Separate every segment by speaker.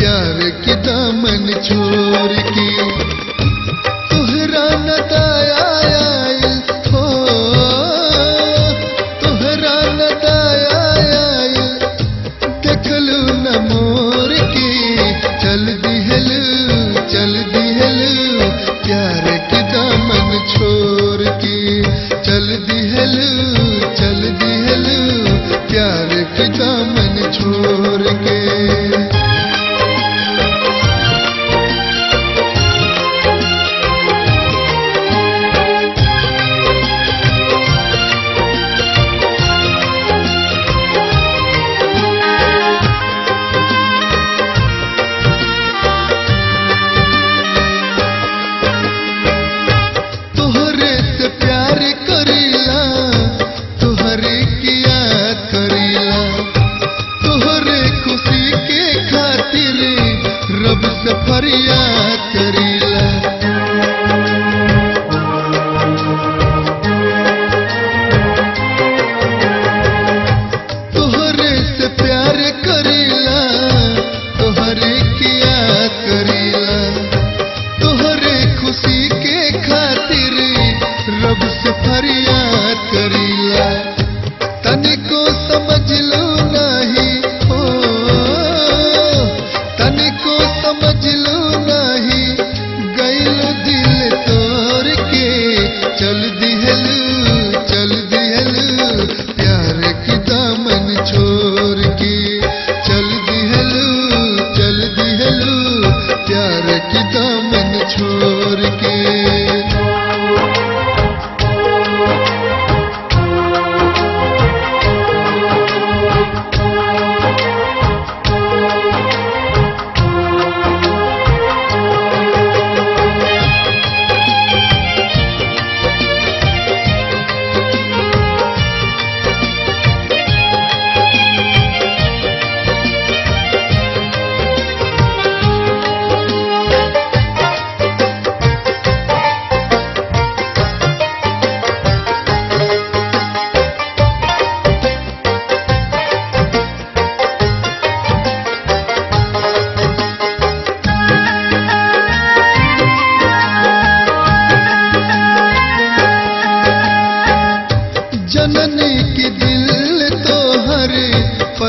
Speaker 1: प्यार के दामन छू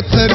Speaker 1: What's it?